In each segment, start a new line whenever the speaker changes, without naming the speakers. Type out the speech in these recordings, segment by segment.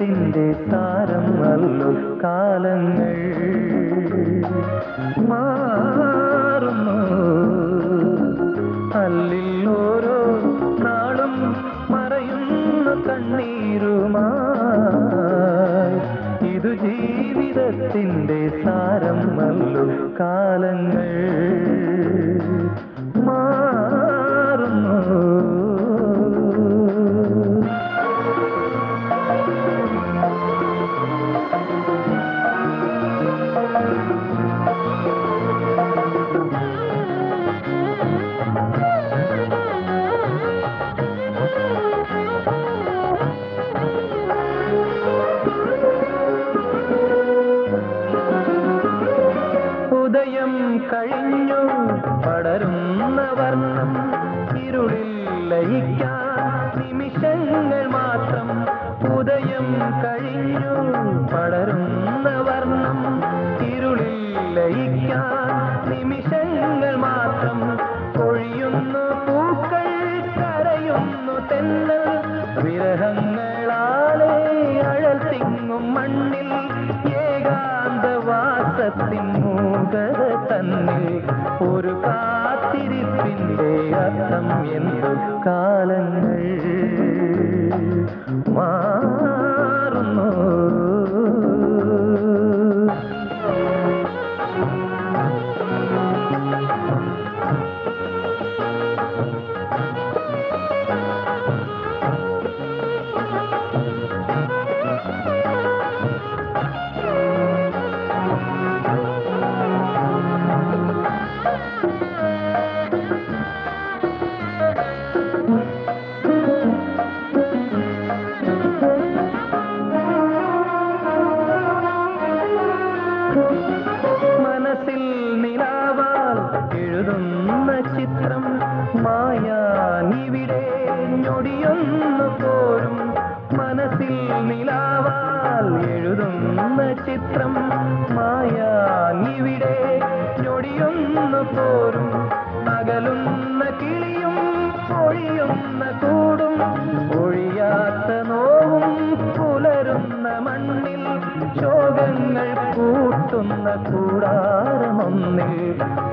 ജീവിതത്തിന്റെ സാരം അല്ലോ കാലങ്ങൾ മാറുന്നു. അല്ലിൽ ഓരോ നാളും മറയുന്ന കണ്ണീരുമായി. ഇതു ജീവിതത്തിന്റെ സാരം അല്ലോ കാലങ്ങൾ കഴിഞ്ഞു പടരുന്ന വർണം ഇരുളിൽ ലയിക്കാൻ നിമിഷങ്ങൾ മാത്രം ഉദയം കഴിഞ്ഞു. പടരുന്ന വർണം ഇരുളിൽ ലയിക്കാൻ നിമിഷങ്ങൾ മാത്രം കൊഴിയുന്നു പൂക്കൾ കരയുന്നു. തെന്നൽ വിരഹങ്ങളാലെ അഴൽ തിങ്ങും മണ്ണിൽ ഏകാന്തവാസത്തിൻ മൂകത തന്നിൽ ഒരു കാത്തിരിപ്പിന്റെ അർത്ഥം എന്തു കാലങ്ങൾ മാറുന്നു. പോരും മനസ്സിൽ നിലാവാൽ എഴുതുന്ന ചിത്രം മായാനിവിടെ ഞൊടിയൊന്നു പോരും അകലുന്ന കിളിയും ഒഴിയുന്ന കൂടും. ഒഴിയാത്ത നോവും പുലരുന്ന മണ്ണിൽ ശോകങ്ങൾ കൂട്ടുന്ന കൂടാരമൊന്നിൽ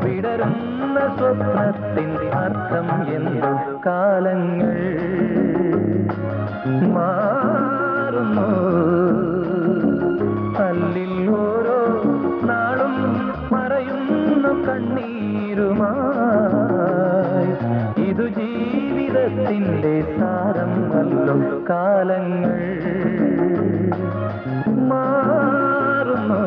വിടരുന്ന സ്വപ്നത്തിന്റെ അർത്ഥം എന്തു? കാലങ്ങൾ കണ്ണീരുമായി ഇതു ജീവിതത്തിന്റെ സാരം അല്ലോ കാലങ്ങൾ മാറുന്നു.